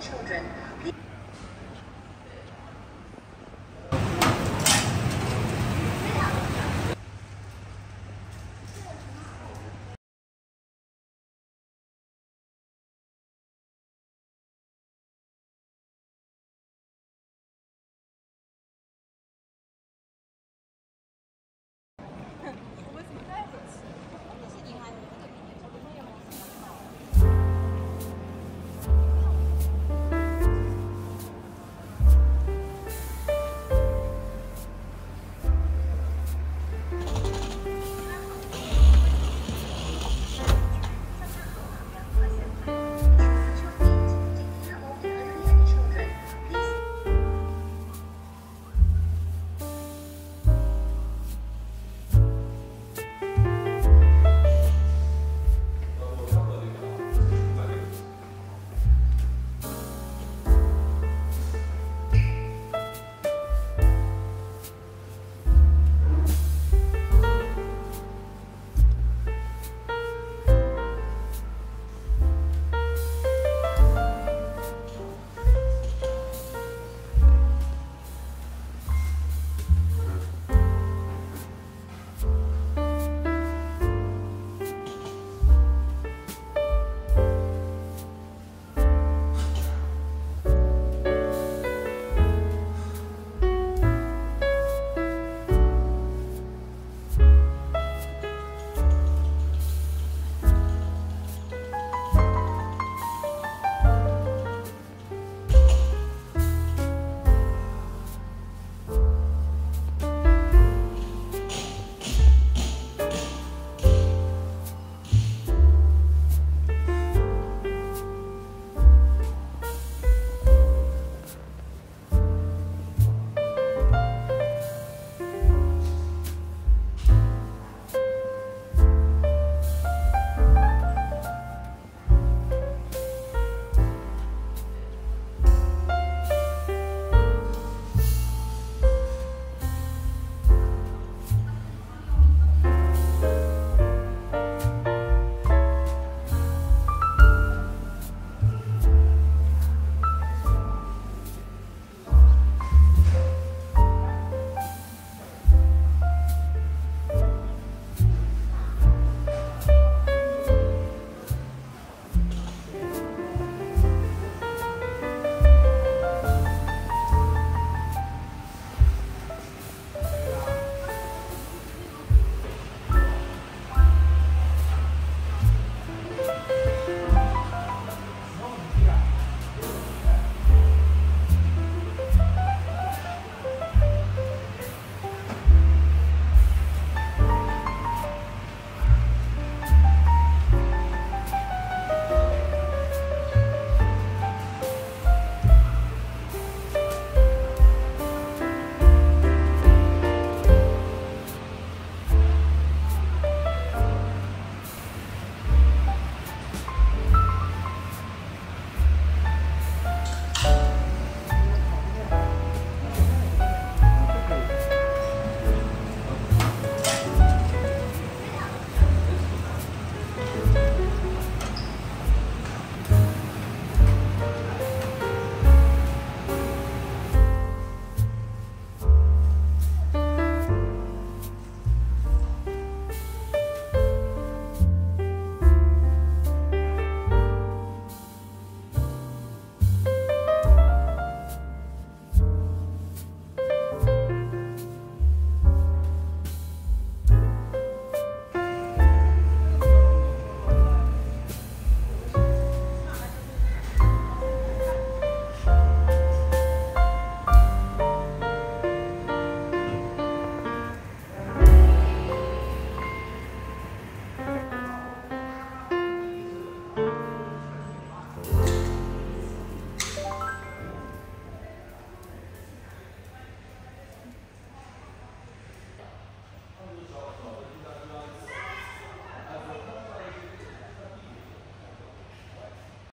children.